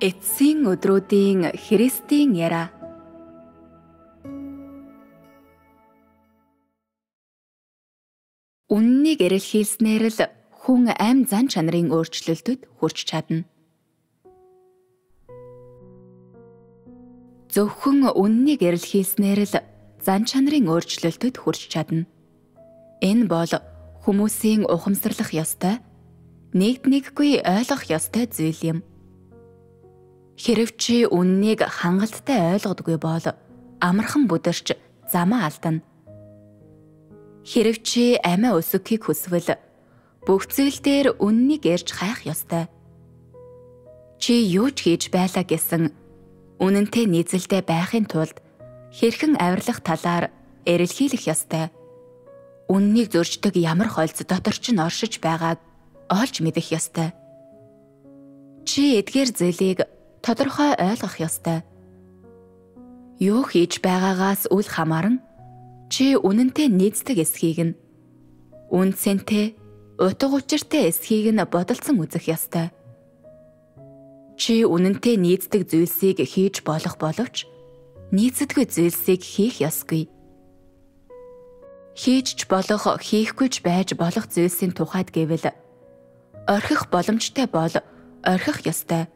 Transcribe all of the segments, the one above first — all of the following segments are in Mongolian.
Эцсийн өдрүүдийн Христийн яра. Үннийг эрэлхийлснээр л хүн амь зан чанарын өөрчлөлтөд хүрч чадна. Зөвхөн үннийг эрэлхийлснээр л зан чанарын өөрчлөлтөд хүрч чадна. Энэ бол хүмүүсийн ухамсарлах ёстой, нэгд нэггүй ойлгох ёстой зүйл юм. Хэрв чи үннийг хангалттай ойлгодгүй бол амархан бүдэрч замаа алдана. Хэрв чи амиа өсөхийг хүсвэл бүх зүйл дээр үннийг ярьж хайх ёстой. Чи юу ч хийж байлаа гэсэн үнэнтэй нийцэлтэй байхын тулд хэрхэн авирлах талаар эрэлхийлэх ёстой. Үннийг зөрчдөг ямар хольц дотор ч нь оршиж байгааг олж мэдэх ёстой. Чи эдгээр зүйлийг тодорхой ойлгох ёстой. Юу хийж байгаагаас үл хамааран чи үнэнтэй нийцдэг эсхийг нь үнцэнтэй утга учиртай эсхийг нь бодолцсон үзэх ёстой. Чи үнэнтэй нийцдэг зүйлсийг хийж болох боловч нийцдэггүй зүйлсийг хийх ёсгүй. Хийж ч болох хийхгүй ч байж болох зүйлсийн тухайд гэвэл орхих боломжтой бол орхих ёстой.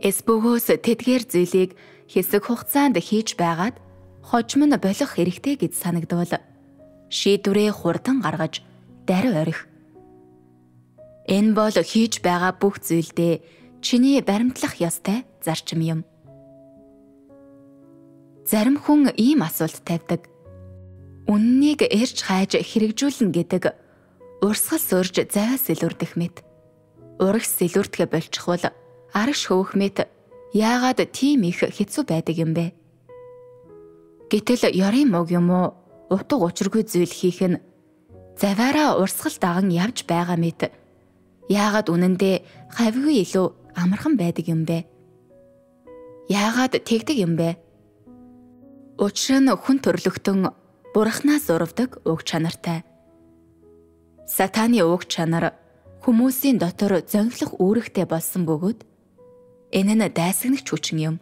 Эс бөгөөс тэдгээр зүйлийг хэсэг хугацаанд хийж байгаад хожим нь болох хэрэгтэй гэж санагдвал шийдвэрээ хурдан гаргаж даруй орих. Энэ бол хийж байгаа бүх зүйлдээ чиний баримтлах ёстой зарчим юм. Зарим хүн ийм асуулт тавьдаг. Үннийг эрж хайж хэрэгжүүлнэ гэдэг урсгал сурж зайс сэлүрдэх мэт. Урагш сэлүрдэхэ болчихвол арш хөөх мэт яагаад тийм их хэцүү байдаг юм бэ? Гэтэл ёрын мог юм уу утга учиргүй зүйл хийх нь заваараа урсгал даган явж байгаа мэт яагаад үнэндээ хавьгүй илүү амархан байдаг юм бэ? Яагаад тэгдэг юм бэ? Учир нь хүн төрлөختөн бурхнаас урвдаг уг чанартай. Сатаны уг чанар хүмүүсийн дотор зөнхлөх үүрэгтэй болсон бөгөөд Энэ нь дайсагнагч хүчин юм.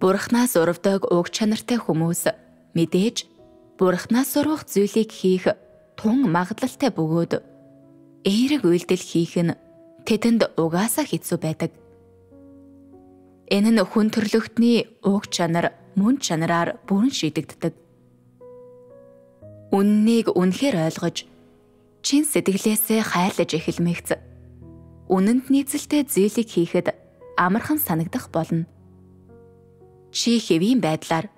Бурхнаас урвдаг уг чанартай хүмүүс мэдээж Бурхнаас урвах зүйлийг хийх тун магадлалтай бөгөөд эерэг үйлдэл хийх нь тэдэнд угаасаа хэцүү байдаг. Энэ нь хүн төрлөختний уг чанар мөн чанараар бүрэн шийдэгддэг. Үннийг үнэхээр ойлгож чин сэтгэлээсээ хайрлаж эхэлмэгц үнэнд нийцэлтэй зүйлийг хийхэд амархан санагдах болно. Чи хэвийн байдлаар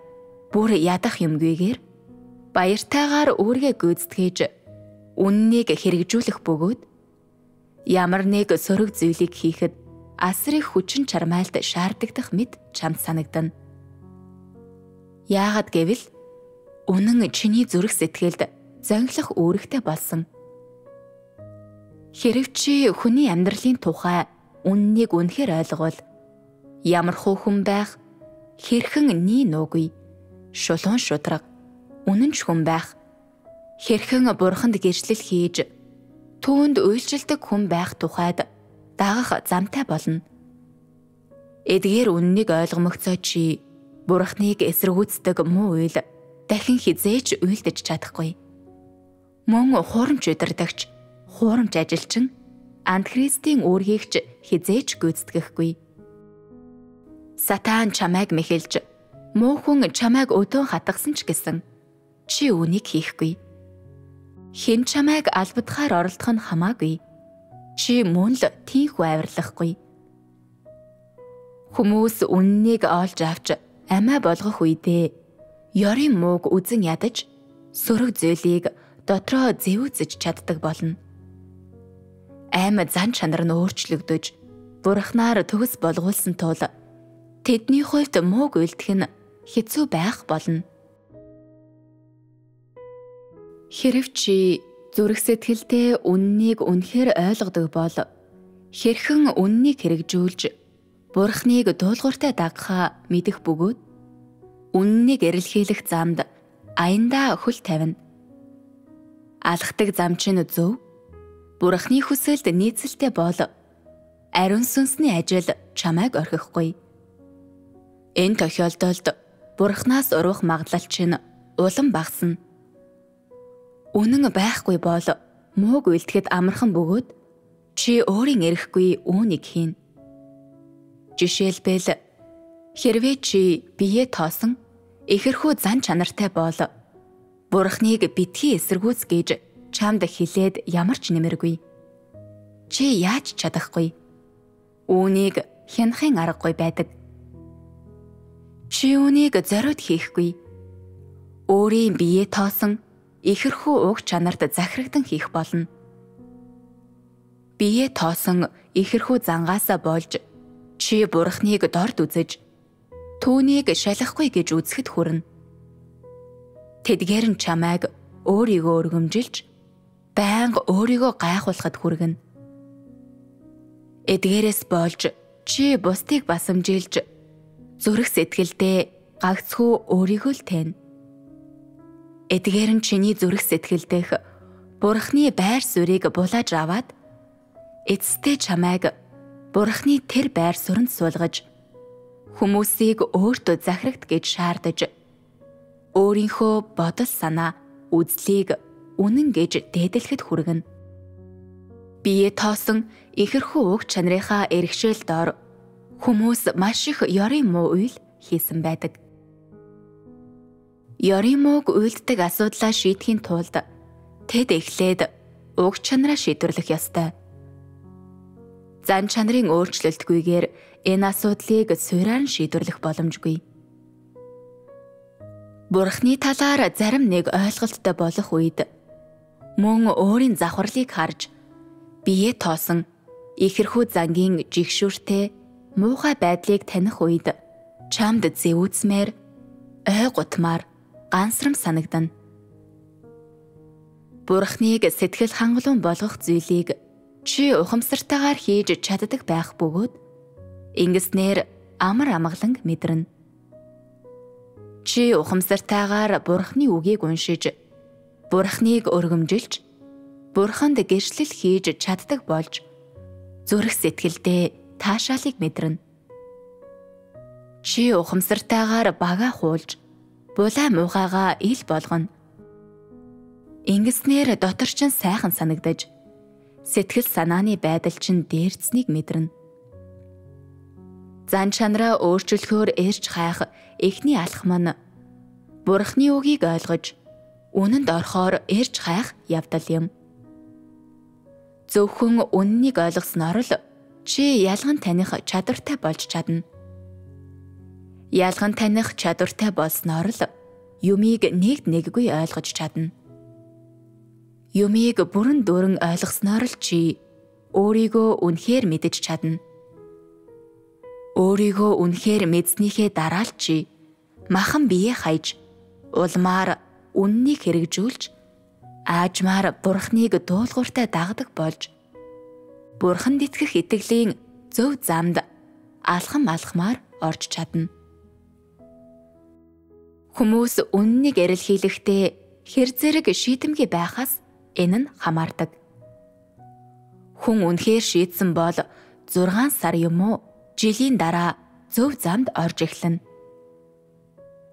бүр ядах юмгүйгээр баяртайгаар өөргөө гүйцэтгэж үннийг хэрэгжүүлэх бөгөөд ямар нэг сөрөг зүйлийг хийхэд асар их хүчин чармайлт шаардагдах мэд чамд санагдана. Яагад гэвэл үнэн чиний зүрх сэтгэлд зонглох үүрэгтэй болсон. Хэрв чи хүний амьдралын тухай үннийг үнэхээр ойлгвол ямар хөөхөн байх хэрхэн nii нуугүй шулуун шудраг үнэн ч хүн байх хэрхэн бурханд гэрчлэл хийж түүнд үйлчлдэг хүн байх тухайд дагах замтай болно. Эдгээр үннийг ойлгомогцоо чи бурхныг эсэргүүцдэг муу үйл дахин хизээч үйлдэж чадахгүй. Мөн хуурамч удирдагч хуурамч ажилчин антихристийн үүргийг ч хизээч гүйцэтгэхгүй. Сатан чамайг мэхэлж муу хүн чамайг өдөө хатгсан ч гэсэн чи үнийг хийхгүй. Хэн чамайг албадахаар оролдох нь хамаагүй. Чи мөн л тийхүү авирлахгүй. Хүмүүс үннийг олж авч амиа болгох үедээ ёрын мууг үзен ядаж сөрөг зүйлийг дотроо зэвүүцэж чаддаг болно аймаг зан чанар нь өөрчлөгдөж бурхнаар төгс болгуулсан тул тэдний хувьд мууг үлдэх нь хэцүү байх болно. Хэрв чи зүрх сэтгэлдээ үннийг үнэхээр ойлгодог бол хэрхэн үннийг хэрэгжүүлж бурхныг дуулууртай дагахаа мэдэх бөгөөд үннийг эрэлхийлэх замд аяндаа хөл тавина. Алхдаг зам чинь зөв Бурхны хүсэлд нийцэлтэй бол ариун сүнсний ажил чамайг орхихгүй. Энэ тохиолдолд Бурханаас урвах магадлал чинь улам багасна. Үнэн байхгүй бол мууг үлдэхэд амархан бөгөөд чи өөрийн эрэхгүй үүнийг хийн. Жишээлбэл хэрвээ чи бие тоосон ихэрхүү зан чанартай бол Бурхныг битгий эсэргүүц гэж чамд хилээд ямар ч нэмэргүй. Чи яаж чадахгүй? Үүнийг хянахын аргагүй байдаг. Чи үүнийг зориуд хийхгүй. Өөрийн бие тоосон ихэрхүү уг чанарт захирагдан хийх болно. Бие тоосон ихэрхүү зангаасаа болж чи бурхныг дорд үзэж түүнийг шалахгүй гэж үзэхэд хүрнэ. Тэдгээр нь чамайг өөрийгөө өргөмжилж байнга өөрийгөө гайхуулахад хүргэнэ. Эдгээрээс болж чи бусдыг басамжилж зүрх сэтгэлдээ гагцхүү өөрийгөө л тань. Эдгээр нь чиний зүрх сэтгэлдэх Бурхны байр суурийг булааж аваад эцэстээ чамайг Бурхны тэр байр суурьнд суулгаж хүмүүсийг өөртөө захирагт гэж шаардаж өөрийнхөө бодол санаа үзлийг үнэн гэж дээдэлхэд хүргэнэ. Бие тоосон ихэрхүү уг чанарынхаа эргшээл дор хүмүүс маш их ёрийн муу үйл хийсэн байдаг. Ёрийн мууг үйлддэг асуудлаа шийдэхийн тулд тэд эхлээд уг чанараа шийдвэрлэх ёстой. Зан чанарын өөрчлөлтгүйгээр энэ асуудлыг суураар шийдвэрлэх боломжгүй. Бурхны талаар зарим нэг ойлголттой болох үед мөн өөрийн завхарлыг харж бие тоосон ихэрхүү зангийн жигшүүртэй муухай байдлыг таних үед чамд зэвүүцмээр ой гутмаар гансрам санагдана. Бурхныг сэтгэл хангалуун болгох зүйлийг чи ухамсартайгаар хийж чаддаг байх бөгөөд ингэснээр амар амгалан мэдэрнэ. Чи ухамсартайгаар Бурхны үгийг уншиж, Бурхныг өргөмжилж, Бурханд гэрчлэл хийж чаддаг болж зүрх сэтгэлдээ таашаалыг мэдрэнэ. Чи ухамсартайгаар бага хуулж, булаа муугаагаа ил болгоно. Ингэснээр дотор чин сайхан санагдаж, сэтгэл санааны байдал чин дээрцнийг мэдэрнэ. Зан чанараа өөрчлөхөөр эрж хайх эхний алхам нь Бурхны үгийг ойлгож үнэнд орохоор эрж хайх явдал юм. Зөвхөн үннийг ойлгосноор л чи ялган таних чадвартай болж чадна. Ялган таних чадвартай болсноор л юмыг нэгд нэггүй ойлгож чадна. Юмыг бүрэн дүүрэн ойлгосноор л чи өөрийгөө үнэхээр мэдэж чадна. Өөрийгөө үнэхээр мэдснийхээ дараа л чи махан бие хаяж улмаар үннийг хэрэгжүүлж аажмаар бурхныг дуулууртай дагдаг болж бурханд итгэх итгэлийн зөв замд алхам алхмаар орж чадна. Хүмүүс үннийг эрэлхийлэхдээ хэр зэрэг шийдэмгий байхаас энэ нь хамаардаг. Хүн үнэхээр шийдсэн бол 6 сар юм уу жилийн дараа зөв замд орж эхлэнэ.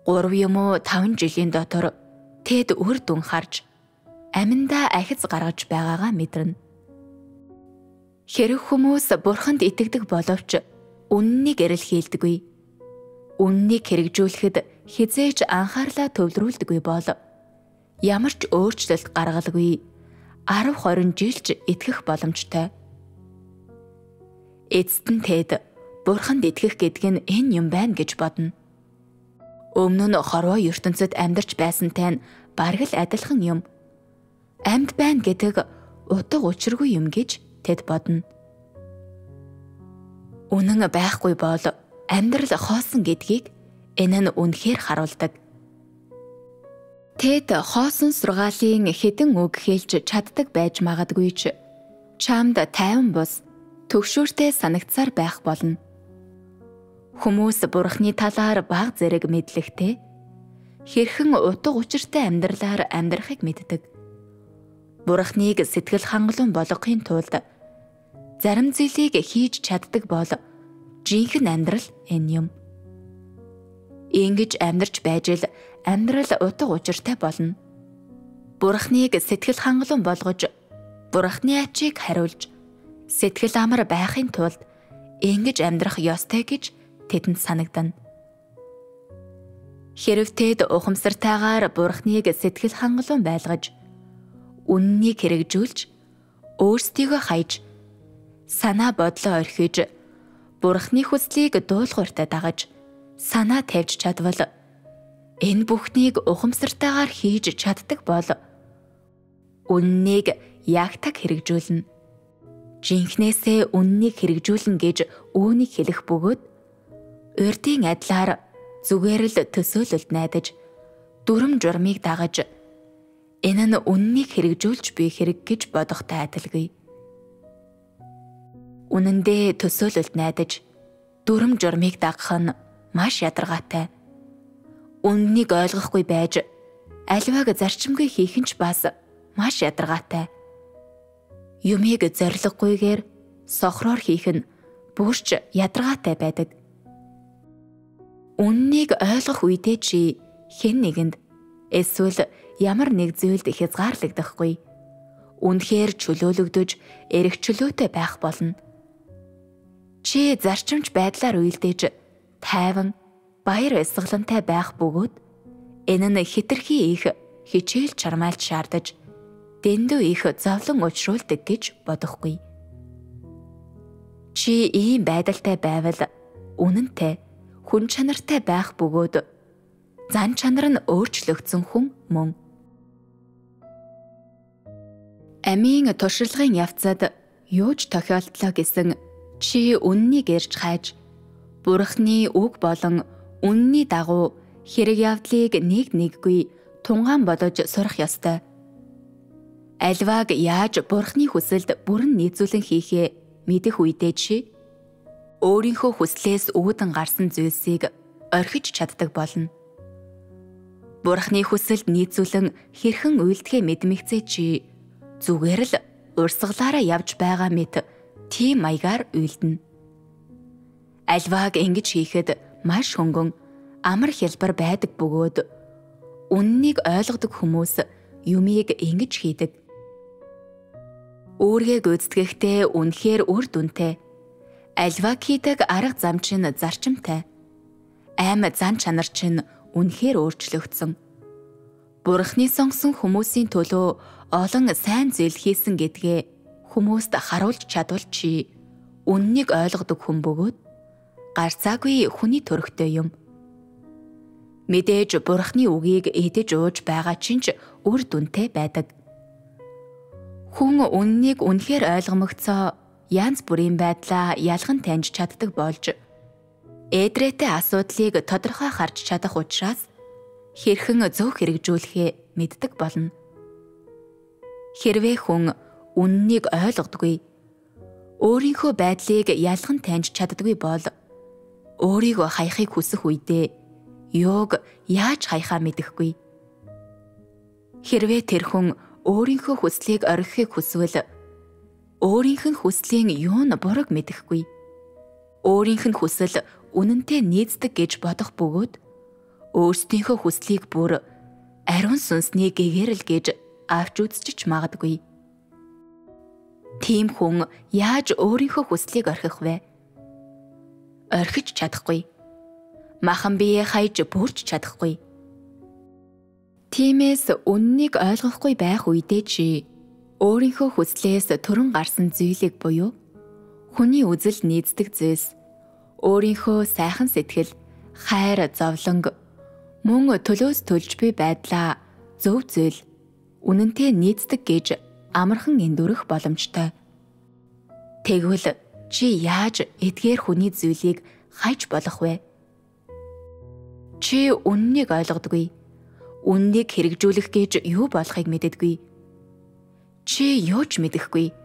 3 юм уу 5 жилийн дотор тэд үр дүн харж аминдаа ахиц гаргаж байгаагаа мэдэрнэ. Хэрэг хүмүүс бурханд итгэдэг боловч үннийг эрэлхийлдэггүй. Үннийг хэрэгжүүлэхэд хизээж анхаарлаа төвлөрүүлдэггүй бол ямар ч өөрчлөлт гаргалгүй 10 20 жилч итгэх боломжтой. Эцэст нь тэд Бурханд итгэх гэдэг нь энэ юм байна гэж бодно. Өмнө нь хорвоо ертөнцид амьдарч байсантай нь бараг л адилхан юм. Амьд байна гэдэг утга учиргүй юм гэж тэд бодно. Үнэн байхгүй бол амьдрал хоосон гэдгийг энэ нь үнэхээр харуулдаг. Тэд хоосон сургаалын хідэн үг хэлж чаддаг байж магадгүй ч чамд тайван бус төгшүүртэй санагцсаар байх болно. Хүмүүс бурхны талаар баг зэрэг мэдлэгтэй хэрхэн утга учиртай амьдралаар амьдрахыг мэддэг. Бурхныг сэтгэл хангалуун болгохын тулд зарим зүйлийг хийж чаддаг бол жинхэнэ амьдрал энэ юм. Ингэж амьдарч байж л амьдрал утга учиртай болно. Бурхныг сэтгэл хангалуун болгож, Бурхны ачийг хариулж, сэтгэл амар байхын тулд ингэж амьдрах ёстой гэж тэдэнд санагдана. Хэрв тэд ухамсартайгаар Бурхныг сэтгэл хангалуун байлгаж, үннийг хэрэгжүүлж, өөрсдийгөө хайж, санаа бодлоо орхиж, Бурхны хүслийг дуулууртай дагаж, санаа тавьж чадвал энэ бүхнийг ухамсартайгаар хийж чаддаг бол үннийг ягтаг хэрэгжүүлнэ. Жинхнээсээ үннийг хэрэгжүүлнэ гэж үүнийг хэлэх бөгөөд урдын адилаар зүгээр л төсөөлөлд найдаж дүрм журмыг дагаж энэ нь үннийг хэрэгжүүлж буй хэрэг гэж бодохтой адилгүй. Үнэн дээр төсөөлөлд найдаж дүрм журмыг дагах нь маш ядаргаатай. Үннийг ойлгохгүй байж аливааг зарчимгүй хийх нь ч бас маш ядаргаатай. Юмыг зориггүйгээр сохроор хийх нь бүрч ядаргаатай байдаг. Үннийг ойлгох үедээ чи хэн нэгэнд эсвэл ямар нэг зүйлд хязгаарлагдахгүй. Үнэхээр чөлөөлөгдөж эргчлөөтэй байх болно. Чи зарчимч байдлаар уйлдэж тайван баяр эсгэлэнтэй байх бөгөөд энэ нь хитрхи их хичээл чармайлт шаардаж дэндүү их зовлон учруулдаг гэж бодохгүй. Чи ийм байдалтай байвал үнэнтэй хүн чанартай байх бөгөөд зан чанар нь өөрчлөгдсөн хүн мөн. Амийн туршлагын явцад юуж тохиолдлоо гэсэн чи үннийг ирж хайж бурхны үг болон үнний дагуу хэрэг явдлыг нэг нэггүй тунгаан бодож сурах ёстой. Альвааг яаж бурхны хүсэлд бүрэн нийцүүлэн хийхээ мэдэх үедээ чи өөрийнхөө хүслээс үүдэн гарсан зүйлсийг орхиж чаддаг болно. Бурхны хүсэлд нийцүүлэн хэрхэн үйлдэхээ мэдмэгцээ чи зүгээр л урсгалаараа явж байгаа мэт тийм маягаар үйлдэнэ. Альвааг ингэж хийхэд маш хөнгөн амар хялбар байдаг бөгөөд үннийг ойлгодог хүмүүс юмыг ингэж хийдэг өөргөө гүйцэтгэхдээ үнэхээр үр дүнтэй. Альва хийдэг арга зам чинь зарчимтай. Айм зан чанар чинь үнэхээр өөрчлөгдсөн. Бурхны сонгосон хүмүүсийн төлөө олон сайн зүйл хийсэн гэдгээ хүмүүст харуулж чадвал чи үннийг ойлгодог хүн бөгөөд гарцаагүй хүний төрхтэй юм. Мэдээж бурхны үгийг эдэж ууж байгаа чинь үр дүнтэй байдаг. Хүн үннийг үнэхээр ойлгомогцоо янз бүрийн байдлаа ялган таньж чаддаг болж эдрээтэй асуудлыг тодорхой харж чадах учраас хэрхэн зөв хэрэгжүүлэхээ мэддэг болно. Хэрвээ хүн үннийг ойлгодгүй өөрийнхөө байдлыг ялган таньж чаддаггүй бол өөрийгөө хаяхыг хүсэх үедээ юуг яаж хаяхаа мэдэхгүй. Хэрвээ тэр хүн өөрийнхөө хүслийг орхихыг хүсвэл өөрийнх нь хүслийн юу нь бураг мэдэхгүй. Өөрийнх нь хүсэл үнэнтэй нийцдэг гэж бодох бөгөөд өөрсдийнхөө хүслийг бүр ариун сүнсний гэгэрэл гэж авч үзчих магадгүй. Тийм хүн яаж өөрийнхөө хүслийг орхих вэ? Орхиж чадахгүй. Махан бие хайж бүрч чадахгүй Тиймээс үннийг ойлгохгүй байх үедээ чи өөрийнхөө хүслээс төрөн гарсан зүйлийг буюу хүний үзэл нийцдэг зүйлс өөрийнхөө сайхан сэтгэл хайр зовлонг мөн төлөөс төлж буй байдлаа зөв зүйл үнэнтэй нийцдэг гэж амархан эндүрэх боломжтой. Тэгвэл чи яаж эдгээр хүний зүйлийг хайж болох вэ? Чи үннийг ойлгодгүй үннийг хэрэгжүүлэх гэж юу болохыг мэддэггүй. Чи юу ч мэдэхгүй.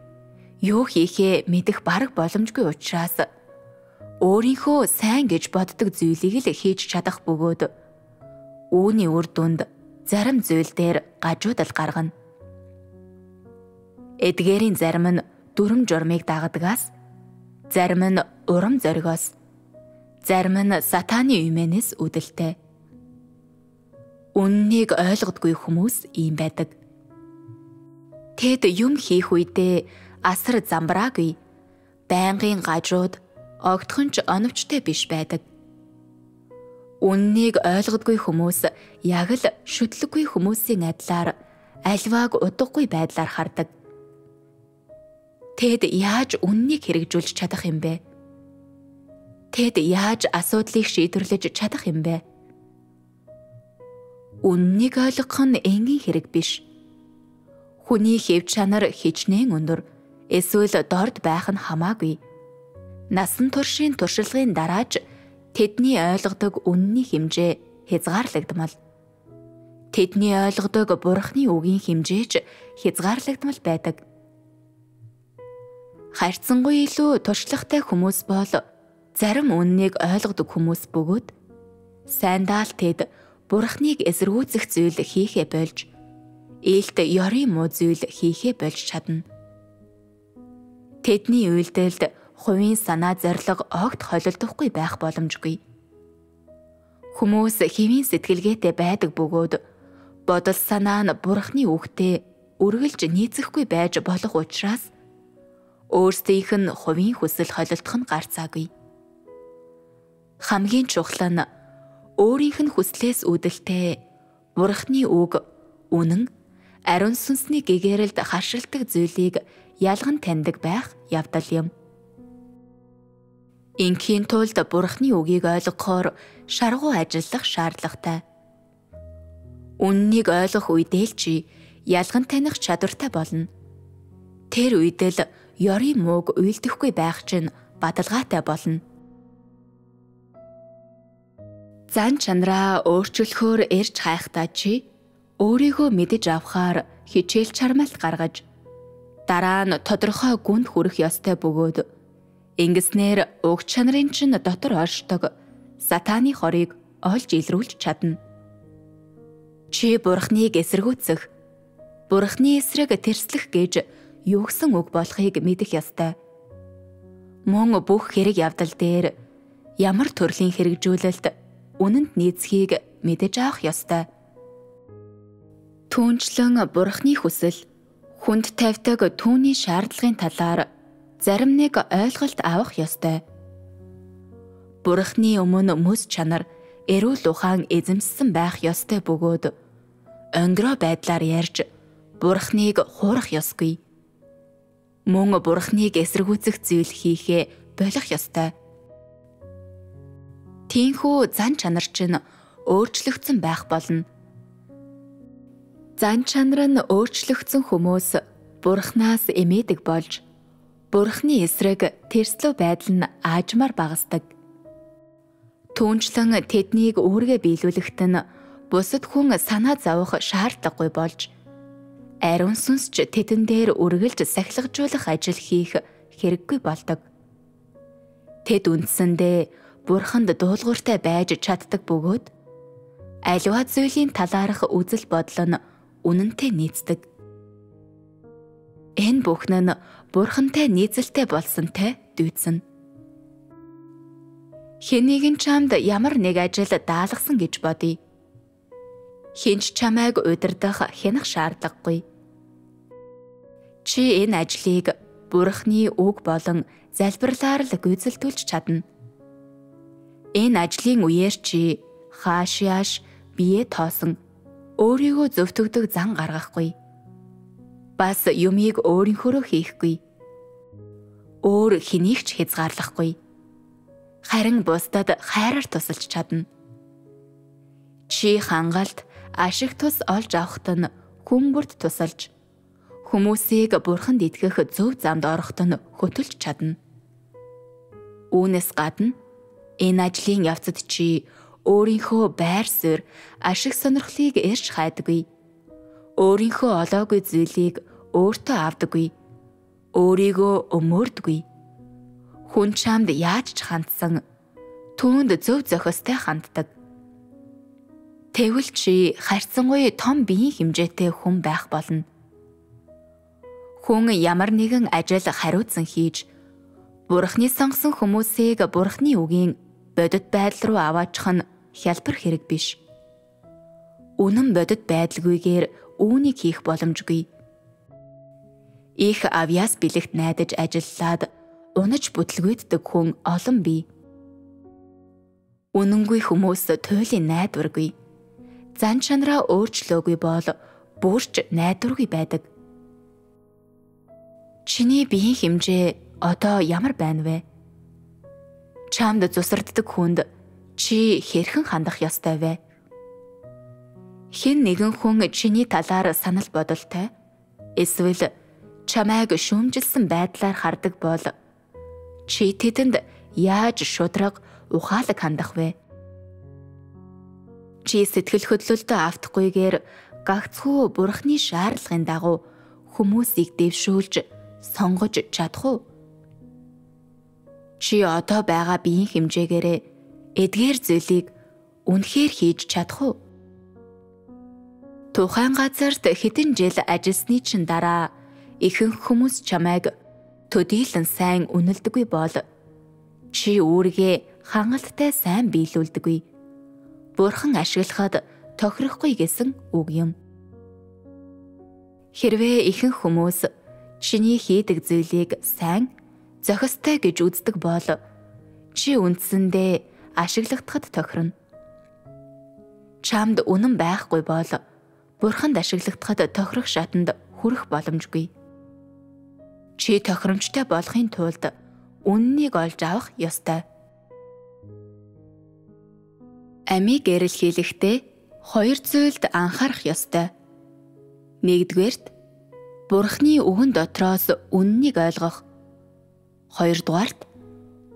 Юу хийхээ мэдэх бараг боломжгүй учраас өөрийнхөө сайн гэж боддог зүйлийг л хийж чадах бөгөөд үүний үр дүнд зарим зүйл дээр гажуудал гаргана. Эдгээрийн зарим нь дүрм журмыг дагадгаас зарим нь урам зоригоос зарим нь сатааны юмэнээс үүдэлтэй. Үннийг ойлгодгүй хүмүүс ийм байдаг. Тэд юм хийх үедээ асар замбраагүй байнгын гажууд огтхон ч оновчтой биш байдаг. Үннийг ойлгодгүй хүмүүс яг л шүтлэггүй хүмүүсийн адилаар альвааг удаггүй байдлаар хардаг. Тэд яаж үннийг хэрэгжүүлж чадах юм бэ? Тэд яаж асуудлыг шийдвэрлэж чадах юм бэ? Үннийг ойлгох нь энгийн хэрэг биш. Хүний хэв чанар хичнээн өндөр эсвэл дорд байх нь хамаагүй. Насан туршийн туршилгын дараач тэдний ойлгодог үнний хэмжээ хязгаарлагдмал. Тэдний ойлгодог бурхны үгийн хэмжээч хязгаарлагдмал байдаг. Харьцангуй илүү туршлагатай хүмүүс бол зарим үннийг ойлгодог хүмүүс бөгөөд сайндаа л тэд бурхныг эсэргүүцэх зүйл хийхэ болж ээлт ёрийн муу зүйл хийхэ болж чадна. Тэдний үйлдэлд хувийн санаа зориг огт холилдохгүй байх боломжгүй. Хүмүүс хэвийн сэтгэлгээтэй байдаг бөгөөд бодол санаа нь бурхны үгтэй үргэлж нийцэхгүй байж болох учраас өөрсдийнх нь хувийн хүсэл холилдох нь гарцаагүй хамгийн чухал нь өөрийнх нь хүслээс үүдэлтэй Бурхны үг үнэн ариун сүнсний гэгэрэлд харшилдаг зүйлийг ялган таньдаг байх явдал юм. Инхийн тулд Бурхны үгийг ойлгохоор шаргуу ажиллах шаардлагатай. Үннийг ойлгох үедээ л чи ялган таних чадвартай болно. Тэр үед л ёрийн мууг уйлдэхгүй байх чинь бадалгаатай болно. Зан чанараа өөрчлөхөөр эрж хайхдаа чи өөрийгөө мэдэж авахаар хичээл чармаалт гаргаж дараа нь тодорхой гүнд хүрэх ёстой бөгөөд ингэснээр уг чанарын чинь дотор оршдог сатааны хорыг олж илрүүлж чадна. Чи бурхныг эсэргүүцэх, бурхны эсрэг тэрслэх гэж юу гсэн үг болохыг мэдэх ёстой. Мөн бүх хэрэг явдал дээр ямар төрлийн хэрэгжүүлэлт үнэнд нийцхийг мэдэж авах ёстой. Түүнчлэн бурхны хүсэл хүнд тавьдаг түүний шаардлагын талаар зарим нэг ойлголт авах ёстой. Бурхны өмнө мэс чанар эрүүл ухаан эзэмссэн байх ёстой бөгөөд онгироо байдлаар ярьж бурхныг хуурах ёсгүй. Мөн бурхныг эсэргүүцэх зүйл хийхээ болох ёстой. Тинхүү зан чанар чинь өөрчлөгдсөн байх болно. Зан чанар нь өөрчлөгдсөн хүмүүс бурхнаас эмээдэг болж бурхны эсрэг тэрслүү байдал нь аажмаар багасдаг. Түүнчлэн тэднийг үүргээ биелүүлэхэд нь бусад хүн санаа зовох шаардлагагүй болж ариун сүнс ч тэдэн дээр үргэлж сахилгажуулах ажил хийх хэрэггүй болдог. Тэд үндсэндээ бурханд дуулууртай байж чаддаг бөгөөд аливаа зүйлийн талаарх үзэл бодол нь үнэнтэй нийцдэг. Энэ бүхэн нь бурхантай нийцэлтэй болсонтэй дүйцэн. Хэнийг нь чамд ямар нэг ажил даалгасан гэж бодъё. Хинч чамайг удирдах хянах шаардлагагүй. Чи энэ ажлыг бурхны үг болон залбирлаар л гүйцэлдүүлж чадна. Энэ ажлын үеэр чи хааш яаш бие тоосон өөрийгөө зөвтгдөг зан гаргахгүй. Бас юмыг өөрийнхөө хийхгүй. Өөр хэнийг ч хязгаарлахгүй. Харин бусдад хайраар тусалж чадна. Чи хангалт ашиг тус олж авахт нь хүмүүрд тусалж хүмүүсийг бурханд итгэх зөв замд орохт нь хөтөлж чадна. Үүнээс гадна Энэ ажлын явцад чи өөрийнхөө байр суурь ашиг сонирхлыг эрж хайдаггүй. Өөрийнхөө олоогүй зүйлийг өөртөө авдаггүй. Өөрийгөө өмөрдөггүй. Хүн чамд яаж ч хандсан түүнд зөв зохистой ханддаг. Тэгвэл чи харьцангуй том биеийн хэмжээтэй хүн байх болно. Хүн ямар нэгэн ажил хариуцсан хийж Бурхны сонгосон хүмүүсийг Бурхны үгийн бодит байдал руу аваачих нь хялбар хэрэг биш. Үнэн бодит байдалгүйгээр үүнийг хийх боломжгүй. Их авьяас бэлэгт найдаж ажиллаад унаж бүтлгүйддэг хүн олон бий. Үнэнгүй хүмүүс туйлын найдваргүй. Зан чанараа өөрчлөөгүй бол бүрч найдваргүй байдаг. Чиний биеийн хэмжээ одоо ямар байна вэ? Чамд зусарддаг хүнд чи хэрхэн хандах ёстой вэ? Хэн нэгэн хүн чиний талаар санал бодолтой эсвэл чамайг шүүмжилсэн байдлаар хардаг бол чи тэдэнд яаж шудраг ухаалаг хандах вэ? Чи сэтгэл хөдлөлтөд автахгүйгээр гагцхүү бурхны шаардлагын дагуу хүмүүсийг дэвшүүлж сонгож чадах уу? Чи одоо байгаа биеийн хэмжээгээрээ эдгээр зүйлийг үнэхээр хийж чадах уу? Тухайн газарт хэдэн жил ажилласны чин дараа ихэнх хүмүүс чамайг төдийлөн сайн үнэлдэггүй бол чи үүргээ хангалттай сайн биелүүлдэггүй. Бурхан ашиглахад тохирохгүй гэсэн үг юм. Хэрвээ ихэнх хүмүүс чиний хийдэг зүйлийг сайн зохистой гэж үздэг бол чи үндсэндээ ашиглагдахад тохирно. Чамд үнэн байхгүй бол бурханд ашиглагдахад тохирох шатанд хүрэх боломжгүй. Чи тохиромжтой болохын тулд үннийг олж авах ёстой. Амийг эрэлхийлэхдээ хоёр зүйлд анхаарах ёстой. Нэгдүгээрт Бурхны үгэн дотроос үннийг ойлгох. Хоёрдугаарт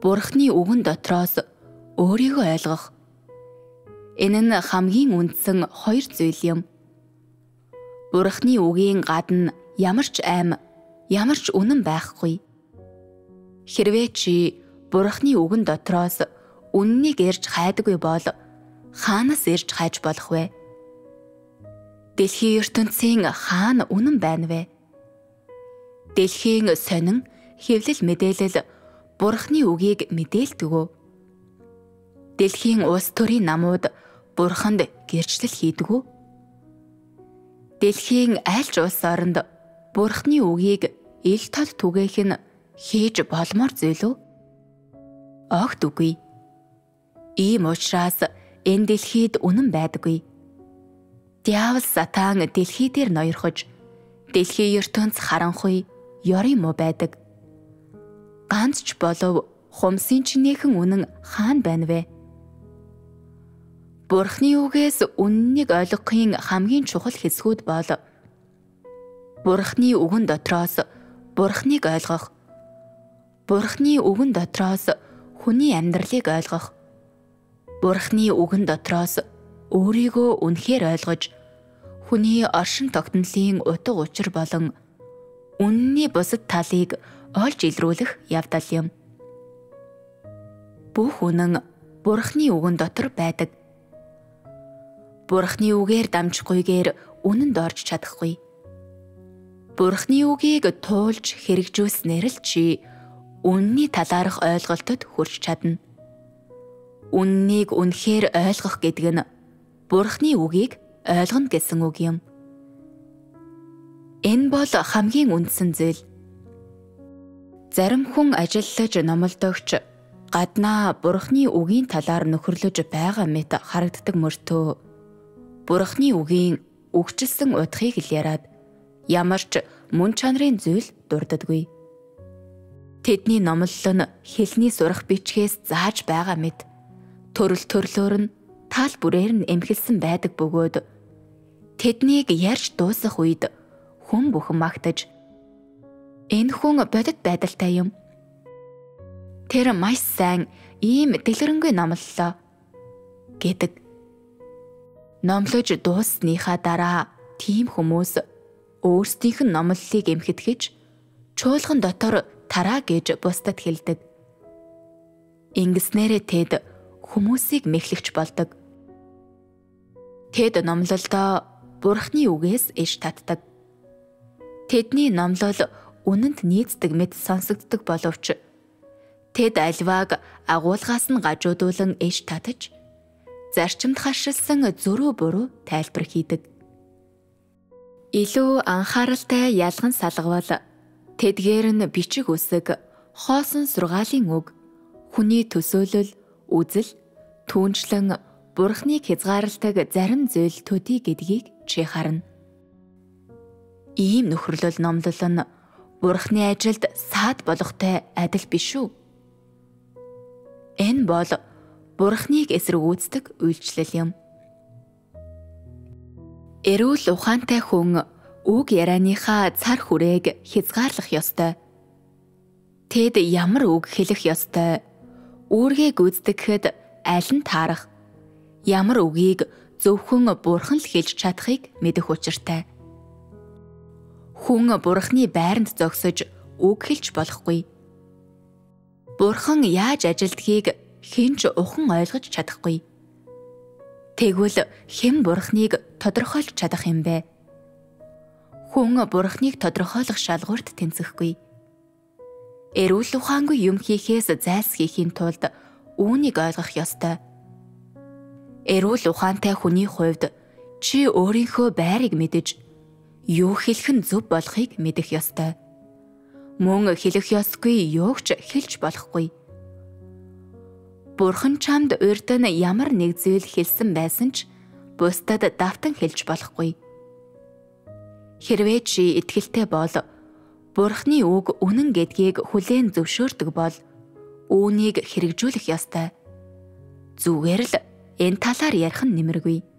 Бурхны үгэн дотроос өөрийгөө ойлгох. Энэ нь хамгийн үндсэн хоёр зүйл юм. Бурхны үгийн гадна ямар ч аим, ямар ч үнэн байхгүй. Хэрвээ чи Бурхны үгэн дотроос үннийг ирж хайдаггүй бол хаанаас ирж хайж болох вэ? Дэлхийн ертөнцийн хаана үнэн байна вэ? Дэлхийн сонин хэвлэл мэдээлэл Бурхны үгийг мэдээлдэгөө. Дэлхийн улс төрийн намууд Бурханд гэрчлэл хийдэгүү. Дэлхийн аль ч улс оронд Бурхны үгийг ил тод түгээх нь хийж болмоор үү? Огт үгүй. Ийм учраас энэ дэлхийд үнэн байдаггүй. Диавол сатан дэлхий дээр ноёрхож дэлхийн ертөнц харанхуй ёрын муу байдаг. Ганц ч болов хумсын чинээхэн үнэн хаана байна вэ? Бурхны үгээс үннийг ойлгохын хамгийн чухал хэсгүүд бол Бурхны үгэн дотроос Бурхныг ойлгох. Бурхны үгэн дотроос хүний амьдралыг ойлгох. Бурхны үгэн дотроос өөрийгөө үнэхээр ойлгож хүний оршин тогтнолын утга учир болон үнний бусад талыг олж илрүүлэх явдал юм. Бүх үнэн Бурхны үгэн дотор байдаг. Бурхны үгээр дамжихгүйгээр үнэнд орж чадахгүй. Бурхны үгийг туулж хэрэгжүүлснээр л чи үнний талаарх ойлголтод хүрч чадна. Үннийг үнэхээр ойлгох гэдэг нь Бурхны үгийг ойлгоно гэсэн үг юм. Энэ бол хамгийн үндсэн зүйл. Зарим хүн ажиллаж номлодогч гаднаа бурхны үгийн талаар нөхөрлөж байгаа мэт харагддаг мөртөө бурхны үгийн өгчилсэн утгыг л яриад ямар ч мөн чанарын зүйл дурддаггүй. Тэдний номлол нь хэлний сурах бичгээс зааж байгаа мэт төрөл төрлөөр нь тал бүрээр нь эмхэлсэн байдаг бөгөөд тэднийг ярьж дуусах үед хүн бүхэн магтаж энэ хүн бодит байдалтай юм. Тэр маш сайн ийм дэлгэрэнгүй номлолоо гэдэг. Номлож дууссныхаа дараа тийм хүмүүс өөрсдийнх нь номлолыг эмхэтгэж чуулган дотор тараа гэж бусдад хэлдэг. Ингэснээрээ тэд хүмүүсийг мэхлэгч болдог. Тэд номлолдоо бурхны үгээс иш татдаг. Тэдний номлол үнэнд нийцдэг мэт сонсогддог боловч тэд альвааг агуулгаас нь гажуудуулан эш татаж зарчимд хашилсан зөрүү буруу тайлбар хийдэг. Илүү анхааралтай ялган салгавал тэдгээр нь бичиг үсэг, хоосон сургаалын үг, хүний төсөөлөл, үзэл, түүнчлэн бурхныг хязгаарладаг зарим зүйл төдий гэдгийг чи харна. Ийм нөхөрлөл номлол нь Бурхны ажилд саад болохтой адил биш үү? Энэ бол Бурхныг эсэргүүцдэг үйлчлэл юм. Эрүүл ухаантай хүн үг ярианыхаа цар хүрээг хязгаарлах ёстой. Тэд ямар үг хэлэх ёстой? Үүргээ гүйцэтгэхэд аль нь таарах? Ямар үгийг зөвхөн бурхан л хэлж чадахыг мэдэх учиртай. Хүн бурхны байранд зогсож үг хэлж болохгүй. Бурхан яаж ажилдгийг хинч ухан ойлгож чадахгүй. Тэгвэл хэн бурхныг тодорхойлж чадах юм бэ? Хүн бурхныг тодорхойлох шалгуурт тэнцэхгүй. Эрүүл ухаангүй юм хийхээс зайлсхийхийн тулд үүнийг ойлгох ёстой. Эрүүл ухаантай хүний хувьд чи өөрийнхөө байрыг мэдэж юу хэлэх нь зөв болохыг мэдэх ёстой. Мөн хэлэх ёсгүй юугч хэлж болохгүй. Бурхан чамд урд нь ямар нэг зүйл хэлсэн байсан ч бусдад давтан хэлж болохгүй. Хэрвээ чи итгэлтэй бол Бурхны үг үнэн гэдгийг хүлээн зөвшөөрдөг бол үүнийг хэрэгжүүлэх ёстой. Зүгээр л энэ талаар ярих нь нэмэргүй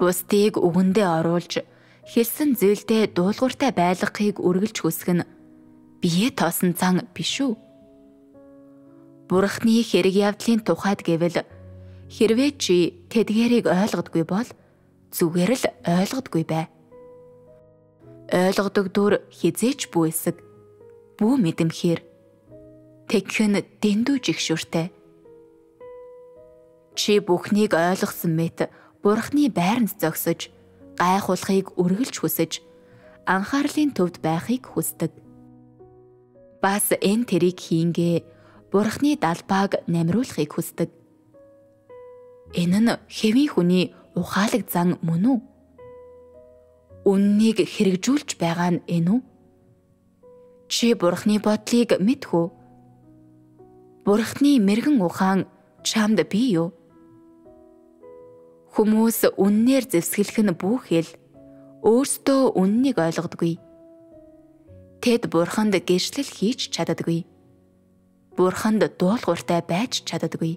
бусдыг үгэндээ оруулж хэлсэн зүйлдээ дуулууртай байлгахыг үргэлж хүсэх нь бие тоосон зан биш үү? Бурхны хэрэг явдлын тухайд гэвэл хэрвээ чи тэдгэрийг ойлгодгүй бол зүгээр л ойлгодгүй бай. Ойлгодог дүр хизээч бүэсэг бүү мэдэмхээр тэгхэн дэндүү жигшүртэй. Чи бүхнийг ойлгосон мэт Бурхны байранд зогсож гайхуулахыг үргэлж хүсэж анхаарлын төвд байхыг хүсдэг. Бас энэ тэрийг хийнгээ Бурхны далбааг намруулахыг хүсдэг. Энэ нь хэвийн хүний ухаалаг зан мөн үү? Үннийг хэрэгжүүлж байгаа нь энэ үү? Чи Бурхны бодлыг мэдэх үү? Бурхны мэрэгэн ухаан чамд бий юу? Хүмүүс үннээр зэвсгэлэх нь бүхэл өөрсдөө үннийг ойлгодгүй. Тэд бурханд гэрчлэл хийж чаддаггүй. Бурханд дуулууртай байж чаддаггүй.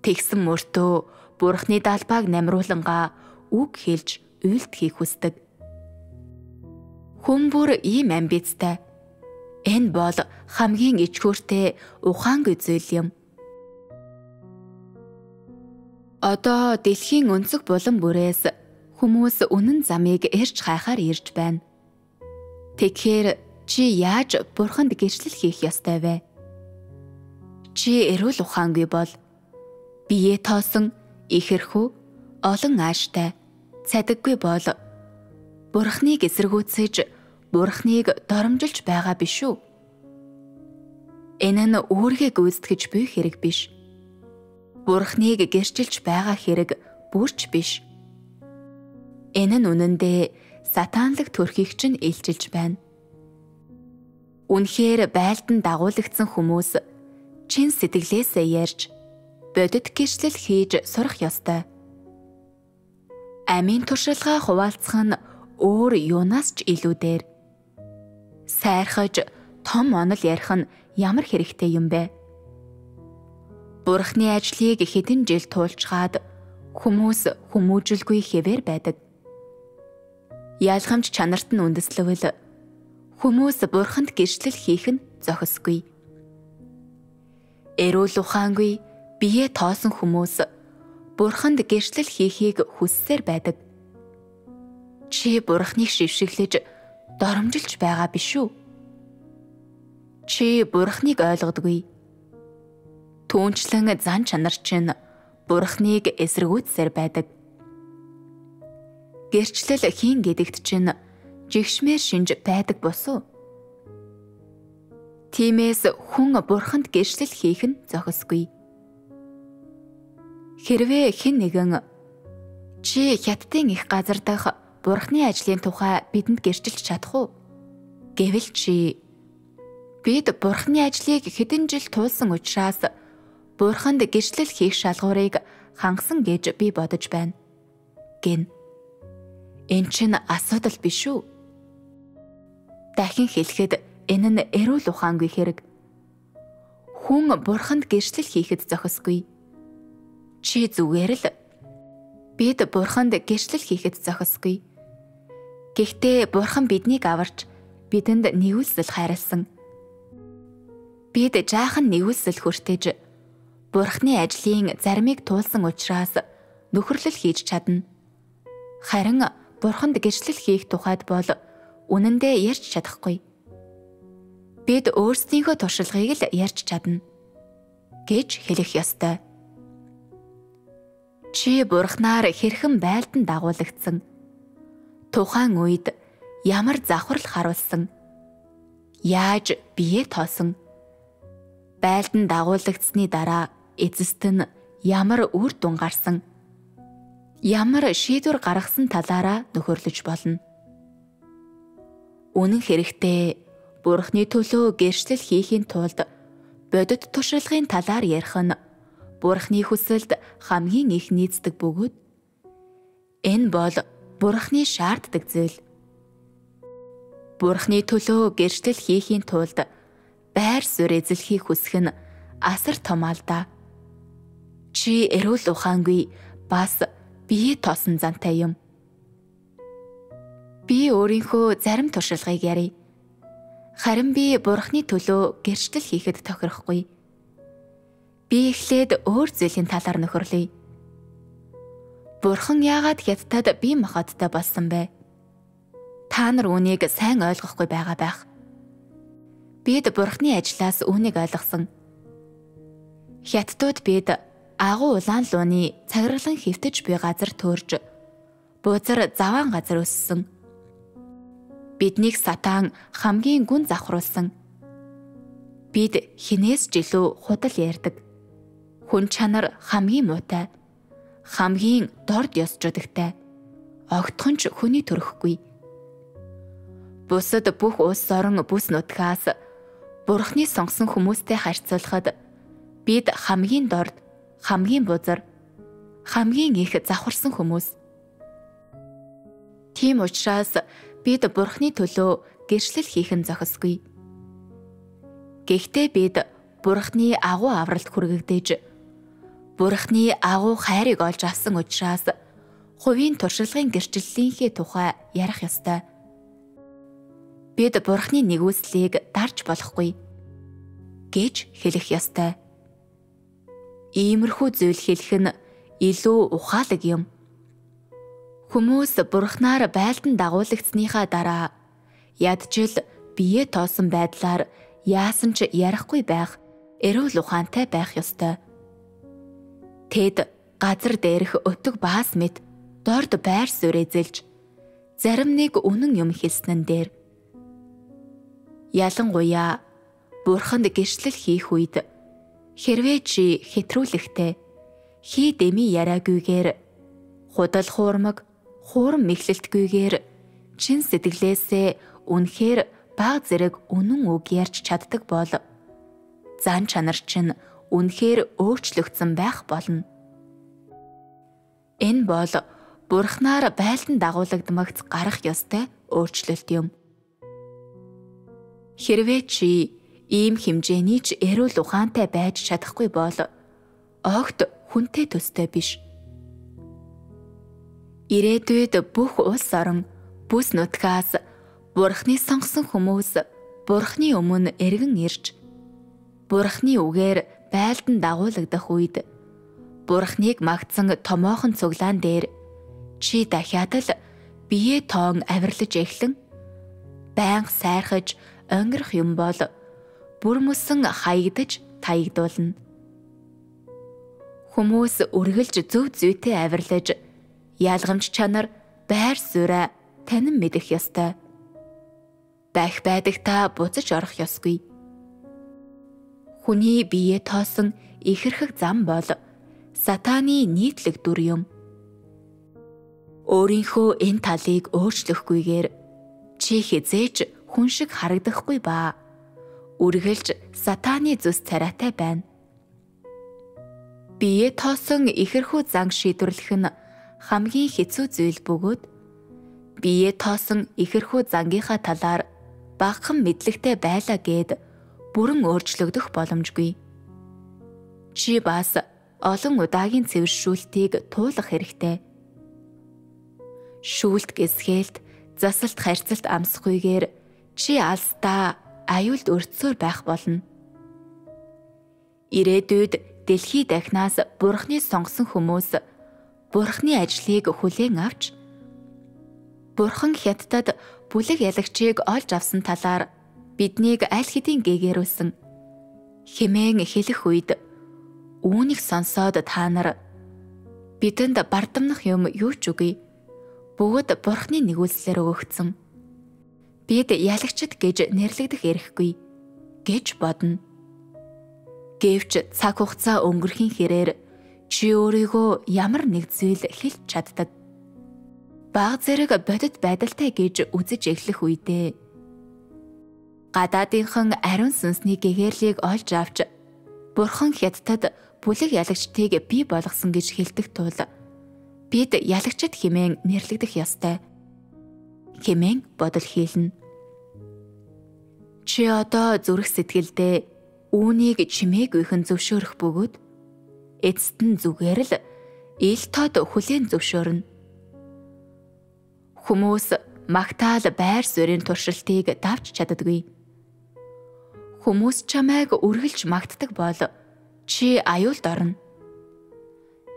Тэгсэн мөртөө бурхны далбааг намруулангаа үг хэлж үйлдэхийг хүсдэг. Хүн бүр ийм амбицтай. Энэ бол хамгийн ичхүүртэй ухаангүй зүйл юм Одоо дэлхийн өнцөг булан бүрээс хүмүүс үнэн замыг эрж хайхаар ирж байна. Тэгэхээр чи яаж бурханд гэрчлэл хийх ёстой вэ? Чи эрүүл ухаангүй бол бие тоосон ихэрхүү олон ааштай цадаггүй бол бурхныг эсэргүүцэж бурхныг доромжилж байгаа биш үү? Энэ нь үүргээ гүйцэтгэж буй хэрэг биш Бурхныг гэрчилж байгаа хэрэг бүрч биш. Энэ нь үнэндээ сатанлаг төрхийг чинь илчилж байна. Үнэхээр байлдан дагуулгдсан хүмүүс чин сэтгэлээсээ ярьж бодит гэрчлэл хийж сурах ёстой. Амийн туршилгаа хуваалцах нь өөр юунаас ч илүү дээр. Сайрхаж том онол ярих нь ямар хэрэгтэй юм бэ? Бурхны ажлыг хэдэн жил туулчгаад хүмүүс хүмүүжүүлгүй хэвээр байдаг. Ялгамж чанарт нь үндэслэвэл хүмүүс бурханд гэрчлэл хийх нь зохисгүй. Эрүүл ухаангүй бие тоосон хүмүүс бурханд гэрчлэл хийхийг хүссээр байдаг. Чи бурхныг шившиглэж доромжилж байгаа биш үү? Чи бурхныг ойлгодгүй Түүнчлэн зан чанар чинь бурхныг эсэргүүцсээр байдаг. гэрчлэл хийн гэдэгт чинь жигшмээр шинж байдаг босуу. Тимээс хүн бурханд гэрчлэл хийх нь зохисгүй. Хэрвээ хэн нэгэн чи хятадын их газар дах бурхны ажлын тухай бидэнд гэрчилж чадах уу? Гэвэл чи бид бурхны ажлыг хэдэн жил туулсан учраас бурханд гэрчлэл хийх шалгуурыг хангасан гэж би бодож байна. Гин. Эн чинь асуудал биш үү? Дахин хэлэхэд энэ нь эрүүл ухаангүй хэрэг. Хүн бурханд гэрчлэл хийхэд зохисгүй. Чи зүгээр л бид бурханд гэрчлэл хийхэд зохисгүй. Гэхдээ бурхан биднийг аварч бидэнд нэгүсэл хайрлсан. Бид жаахан нэгүсэл хүртэж бурхны ажлын заримыг туулсан учраас нөхөрлөл хийж чадна. Харин бурханд гэрчлэл хийх тухайд бол үнэндээ ярьж чадахгүй. Бид өөрсдийнхөө туршлагыг л ярьж чадна гэж хэлэх ёстой. Чи бурхнаар хэрхэн байлдан дагуулгдсан. Тухайн үед ямар завхрал харуулсан. Яаж бие тоосон. Байлдан дагуулгдсны дараа эцэст нь ямар үр дүн гарсан ямар шийдвэр гаргасан талаараа нөхөрлөж болно. Үнэн хэрэгтээ Бурхны төлөө гэрчлэл хийхийн тулд бодит туршлагын талаар ярих нь Бурхны хүсэлд хамгийн их нийцдэг бөгөөд энэ бол Бурхны шаарддаг зүйл. Бурхны төлөө гэрчлэл хийхийн тулд байр суурь эзлэхийг хүсэх нь асар том алдаа. Чи эрүүл ухаангүй бас бие тоосон зантай юм. Би өөрийнхөө зарим туршлагыг ярив. Харин би бурхны төлөө гэрчлэл хийхэд тохирохгүй. Би эхлээд өөр зүйлийн талаар нөхөрлөе. Бурхан яагаад хятадд бие махбодтой болсон бэ? Та нар үүнийг сайн ойлгохгүй байгаа байх. Бид бурхны ажлаас үүнийг ойлгосон. Хятадууд бид агуу улаан лууны цагирлан хөвтөж буй газар төрж бузар заваан газар өссөн. Биднийг сатан хамгийн гүн завхруулсан. Бид хинээс жилүү худал ярддаг. Хүн чанар хамгийн муутай. Хамгийн дорд ёс жудагтай. Огтхонч хүний төрөхгүй. Бусад бүх улс орон бүс нутгаас бурхны сонгосон хүмүүстэй харьцуулахад бид хамгийн дорд хамгийн бузар хамгийн их завхарсан хүмүүс. Тийм учраас бид бурхны төлөө гэрчлэл хийх нь зохисгүй. Гэхдээ бид бурхны агуу авралт хүргэгдэж бурхны агуу хайрыг олж авсан учраас хувийн туршлагын гэрчлэлийнхээ тухай ярих ёстой. Бид бурхны нэгүслийг дарж болохгүй гэж хэлэх ёстой. Иймэрхүү зүйл хэлэх нь илүү ухаалаг юм. Хүмүүс бурхнаар байлдан дагуулгдсныхаа дараа ядчил бие тоосон байдлаар яасан ч ярихгүй байх эрүүл ухаантай байх ёстой. Тэд газар дээрх өтөг баас мэт дорд байр суурь эзэлж зарим нэг үнэн юм хэлснэн дээр ялангуяа бурханд гэрчлэл хийх үед Хэрвээ чи хэтрүүлэхтэй хий дэми яриагүйгээр худал хуурмаг хуурм мэхлэлтгүйгээр чин сэтгэлээсээ үнэхээр баг зэрэг үнэн үг ярьж чаддаг бол зан чанар чинь үнэхээр өөрчлөгдсөн байх болно. Энэ бол бурхнаар байлдан дагуулгадмагц гарах ёстой өөрчлөлт юм. Хэрвээ чи ийм хэмжээний ч эрүүл ухаантай байж чадахгүй бол огт хүнтэй төстэй биш. Ирээдүйд бүх улс орон бүс нутгаас Бурхны сонгосон хүмүүс Бурхны өмнө эргэн ирж Бурхны үгээр байлдан дагуулгадах үед Бурхныг магтсан томоохон цуглаан дээр чи дахиад л бие тоон авирлаж эхлэн байнга сайрхаж өнгөрөх юм бол бүр мөсөн хаягдж таягдуулна. Хүмүүс үргэлж зөв зүйтэй авирлаж ялгамж чанар байр сууриа танин мэдэх ёстой. Байх байдаг та буцаж орох ёсгүй. Хүний биеэ тоосон ихэрхэг зам бол сатаны нийтлэг дүр юм. Өөрийнхөө энэ талыг өөрчлөхгүйгээр чи хизээч хүн шиг харагдахгүй ба үргэлж сатаны зүс царайтай байна. Бие тоосон ихэрхүү занг шийдвэрлэх нь хамгийн хэцүү зүйл бөгөөд бие тоосон ихэрхүү зангийнхаа талаар багахан мэдлэгтэй байлаа гэд бүрэн өөрчлөгдөх боломжгүй. Чи бас олон удаагийн цэвэршүүлтийг туулах хэрэгтэй. Шүүлт гисгээлт, засалт харьцалт амсахгүйгээр чи алстаа аюулд өртсөөр байх болно. Ирээдүйд дэлхий дахнаас бурхны сонгосон хүмүүс бурхны ажлыг хүлээн авч бурхан хятадд бүлэг ялагчийг олж авсан талаар биднийг аль хэдийн гээгэрүүлсэн хэмээн хэлэх үед үүнийг сонсоод та нар бидэнд бардамнах юм юу ч үгүй бүгд бурхны нэгүүлслээр өгөгдсөн бид ялагчд гэж нэрлэгдэх эрхгүй гэж бодно Гэвч цаг хугацаа өнгөрхийн хэрээр чи өөрийгөө ямар нэг зүйл хэлж чаддаг. Баг зэрэг бодит байдалтай гэж үзэж эхлэх үедээ гадаадынхан ариун сүнсний гэгэрлийг олж авч бурхан хятадд бүлэг ялагчдыг бий болгосон гэж хэлдэг тул бид ялагчд хэмээн нэрлэгдэх ёстой. хэмээн бодол хийлнэ. Чи одоо зүрх сэтгэлдээ үүнийг чимээгүйхэн зөвшөөрөх бөгөөд эцэст нь зүгээр л ил тод хүлээн зөвшөөрнө. Хүмүүс магтаал байр суурийн туршилтыг давж чаддаггүй. Хүмүүс чамайг үргэлж магтдаг бол чи аюулд орно.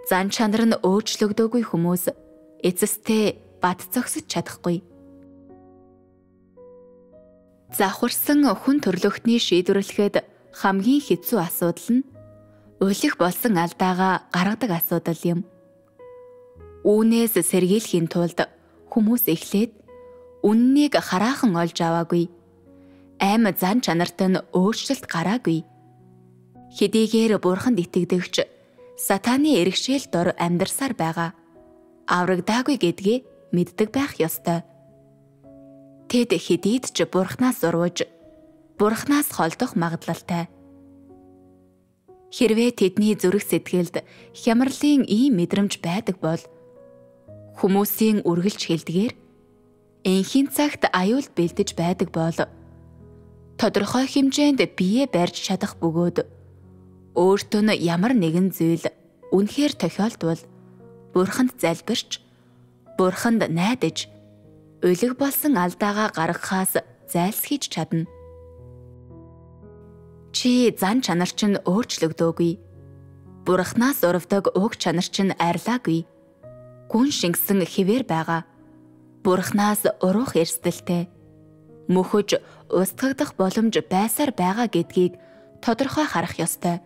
Зан чанар нь өөрчлөгдөөгүй хүмүүс эцэстээ бат зогсож чадахгүй. Завхарсан хүн төрлөختний шийдвэрлэхэд хамгийн хэцүү асуудал нь улих болсон алдаагаа гаргадаг асуудал юм. Үүнээс сэргийлэхийн тулд хүмүүс эхлээд үннийг хараахан олж аваагүй. Айм зан чанарт нь өөрчлөлт гараагүй. Хэдийгээр бурханд итгэдэгч сатаны эргшээл дор амьдарсаар байгаа. Аврагдаагүй гэдгээ мэддэг байх ёстой. Тэд хэдийд ч бурхнаас урвж бурхнаас холдох магадлалтай. Хэрвээ тэдний зүрх сэтгэлд хямралын ийм мэдрэмж байдаг бол хүмүүсийн үргэлж хэлдгээр энхийн цагт аюул бэлдэж байдаг бол тодорхой хэмжээнд бие барьж чадах бөгөөд өөртөө нь ямар нэгэн зүйл үнэхээр тохиолдвол бурханд залбирч бурханд найдаж өлег болсон алдаагаа гаргахаас зайлсхийж чадна. Чи зан чанар чинь өөрчлөгдөөгүй. Бурхнаас урвдаг уг чанар чинь арилаагүй. Гүн шингэсэн хിവэр байгаа. Бурхнаас уруух эрсдэлтэй. Мөхөж устгагдах боломж байсаар байгаа гэдгийг тодорхой харах ёстой.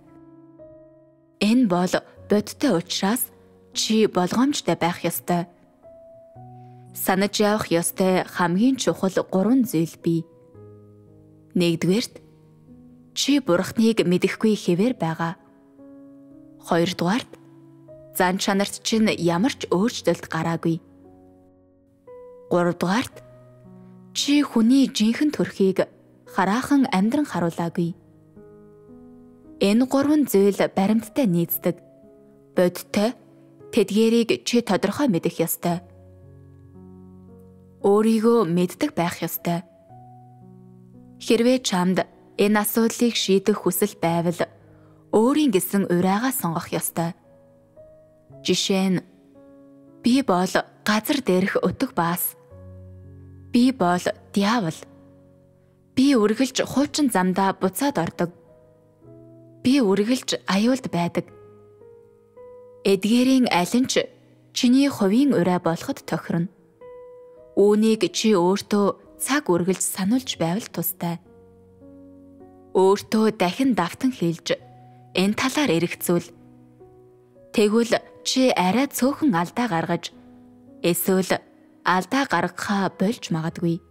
Энэ бол бодтой учраас чи болгоомжтой байх ёстой. Санаж явах ёстой хамгийн чухал гурван зүйл бий. Нэгдүгээрт чи бурхныг мэдэхгүй хэвээр байгаа. Хоёрдугаарт зан чанарт чинь ямар ч өөрчлөлт гараагүй. Гуравдугаарт чи хүний жинхэнэ төрхийг хараахан амьдран харуулаагүй. Энэ гурван зүйл баримттай нийцдэг. Бодтой тэдгэрийг чи тодорхой мэдэх ёстой. Өөрийгөө мэддэг байх ёстой. Хэрвээ чамд Энэ асуудлыг шийдэх хүсэл байвал өөрийн гэсэн урайгаа сонгох ёстой. Жишээ нь би бол газар дээрх өтөг баас. Би бол диавол. Би үргэлж хуучин замдаа буцаад ордог. Би үргэлж аюулд байдаг. Эдгээрийн аль нь ч чиний хувийн урай болоход тохирно. Үүнийг чи өөртөө цаг үргэлж сануулж байвал тустай өөртөө дахин давтан хэлж энэ талаар эргэцүүл. Тэгвэл чи арай цөөхөн алдаа гаргаж эсвэл алдаа гаргахаа болж магадгүй.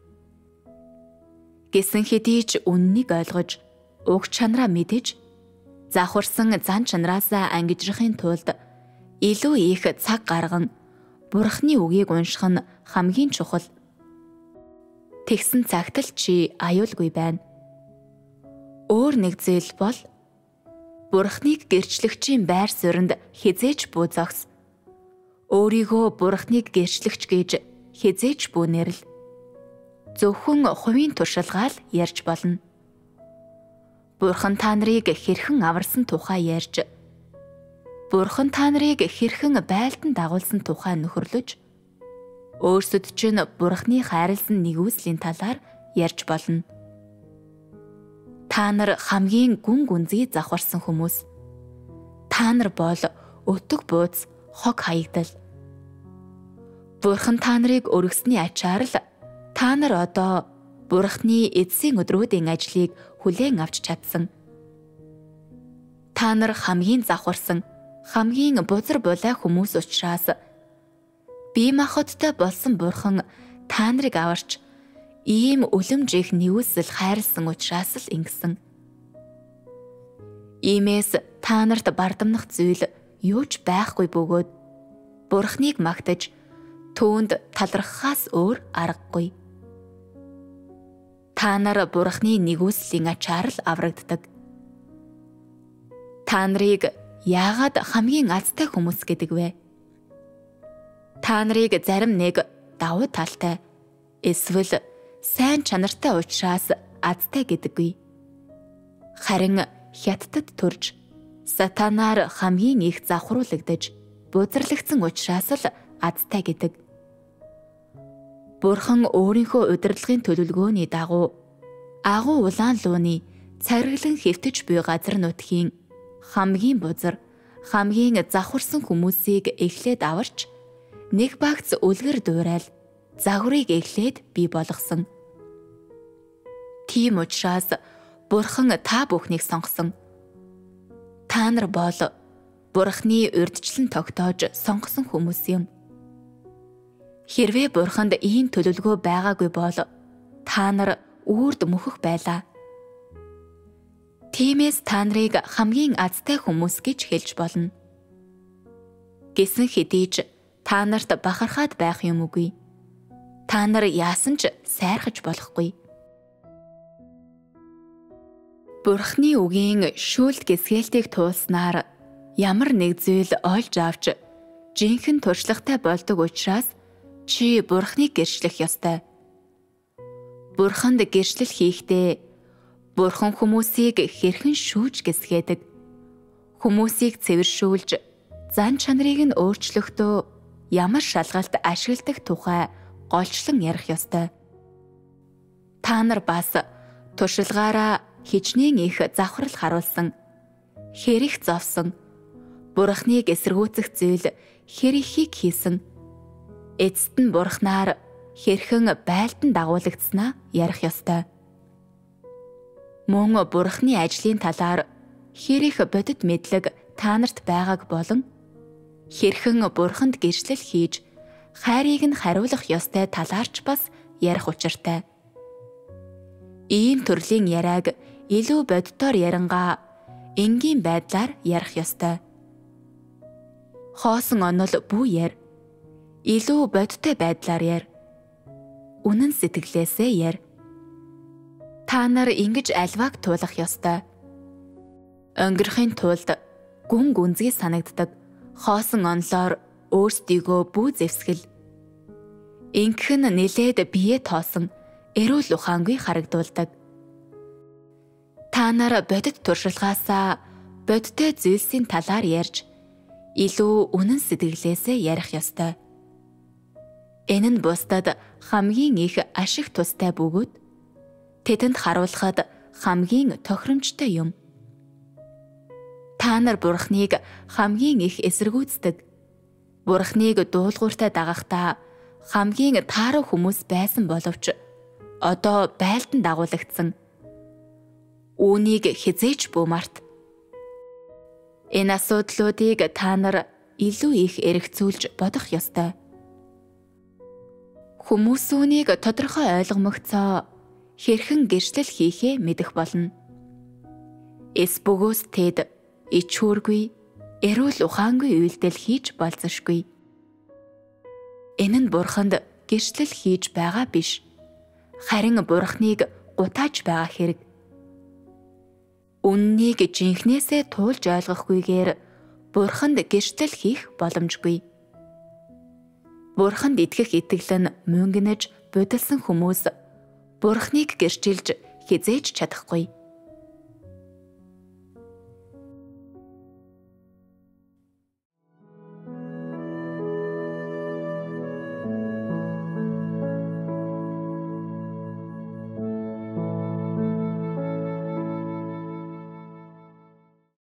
Гэсэн хэдий ч үннийг ойлгож, уг чанараа мэдэж, завхарсан зан чанараасаа ангижрахын тулд илүү их цаг гарган Бурхны үгийг унших нь хамгийн чухал. Тэгсэн цагт л чи аюулгүй байна. Өөр нэг зүйл бол Бурхныг гэрчлэгчийн байр суурьнд хизээж бүү зогс. Өөрийгөө Бурхныг гэрчлэгч гэж хизээж бүү нэрл. Зөвхөн хувийн туршилгаал ярьж болно. Бурхан та нарыг хэрхэн аварсан тухай ярьж Бурхан та нарыг хэрхэн байлдан дагуулсан тухай нөхөрлөж өөрсдөд чинь Бурханы хайрлсан нэгүслийн талаар ярьж болно. Та нар хамгийн гүн гүнзгий завхарсан хүмүүс. Та нар бол өтөг бууз хог хаягдал. Бурхан та нарыг өргөсний ачаар л та нар одоо Бурханы эцсийн өдрүүдийн ажлыг хүлээн авч чадсан. Та нар хамгийн завхарсан хамгийн бузар булай хүмүүс учраас бие махбодтой болсон бурхан та нарыг аварч ийм үлэмжих нэвсэл хайрлсан учраас л ингэсэн. Иймээс та нарт бардамнах зүйл юу ч байхгүй бөгөөд бурхныг магтаж түүнд талархахаас өөр аргагүй. Та нар бурхны нэгүслийн ачаар л аврагддаг. Та нарыг яагаад хамгийн азтай хүмүүс гэдэг вэ? Та нарыг зарим нэг давуу талтай эсвэл сайн чанартай учраас азтай гэдэггүй. Харин хятадд төрж сатанаар хамгийн их завхруулагдаж бузарлагдсан учраас л азтай гэдэг. Бурхан өөрийнхөө удирдлагын төлөвлөгөөний дагуу агуу улаан лууны цариглан хэвтэж буй газар нутгийн хамгийн бузар, хамгийн завхарсан хүмүүсийг эхлээд аварч нэг багц үлгэр дуурайл загварыг эхлээд бий болгосон. Тийм учраас Бурхан та бүхнийг сонгосон. Та нар бол Бурханы урдчлан тогтоож сонгосон хүмүүс юм. Хэрвээ Бурханд ийм төлөвлөгөө байгаагүй бол та нар үрд мөхөх байлаа. Тиймээс та нарыг хамгийн азтай хүмүүс гэж хэлж болно. Гэсэн хэдий ч та нарт бахархаад байх юм үгүй. Та нар яасан ч сайрхаж болохгүй. Бурхны үгийн шүүлт гисгэлтийг туулснаар ямар нэг зүйл олж авч жинхэнэ туршлагатай болдог учраас чи Бурхныг гэрчлэх ёстой. Бурханд гэрчлэл хийхдээ Бурхан хүмүүсийг хэрхэн шүүж гисгээдэг. Хүмүүсийг цэвэршүүлж зан чанарыг нь өөрчлөхдөө ямар шалгалт ашигладаг тухай голчлон ярих ёстой. Та нар бас туршилгаараа хичнээн их завхрал харуулсан хэрэг зовсон бурхныг эсэргүүцэх зүйл хэр ихийг хийсэн эцэст нь бурхнаар хэрхэн байлдан дагуулгдсанаа ярих ёстой мөн бурхны ажлын талаар хэр их бодит мэдлэг та нарт байгааг болон хэрхэн бурханд гэрчлэл хийж хайрыг нь хариулах ёстой талаарч бас ярих учиртай. Ийм төрлийн яриаг илүү боддоор ярангаа энгийн байдлаар ярих ёстой. Хоосон онол бүү яр. Илүү бодтой байдлаар яр. Үнэн сэтгэлээсээ яр Та нар ингэж альвааг туулах ёстой. Өнгөрхийн тулд гүн гүнзгий санагддаг хоосон онлоор өөрсдийгөө бүү зэвсгэл. Ингэх нь нилээд бие тоосон эрүүл ухаангүй харагдуулдаг. Та нар бодит туршилгаасаа бодтой зүйлсийн талаар ярьж илүү үнэн сэтгэлээсээ ярих ёстой. Энэ нь бусдад хамгийн их ашиг тустай бөгөөд тэдэнд харуулхад хамгийн тохиромжтой юм. Та нар Бурхныг хамгийн их эсэргүүцдэг. Бурхныг дуулууртай дагахтаа хамгийн тааруу хүмүүс байсан боловч одоо байлдан дагуулгдсан. Үүнийг хизээч бүү март. Энэ асуудлуудыг та нар илүү их эргцүүлж бодох ёстой. Хүмүүс үүнийг тодорхой ойлгомогцоо хэрхэн гэрчлэл хийхээ мэдэх болно. Эс бөгөөс тэд ичүүргүй, эрүүл ухаангүй үйлдэл хийж болзошгүй. Энэ нь бурханд гэрчлэл хийж байгаа биш. Харин бурхныг гутааж байгаа хэрэг. Үннийг жинхнээсээ туулж ойлгохгүйгээр бурханд гэрчлэл хийх боломжгүй. Бурханд итгэх итгэл нь мөнгөнөж будилсан хүмүүс Бурхныг гэрчилж хизээж чадахгүй.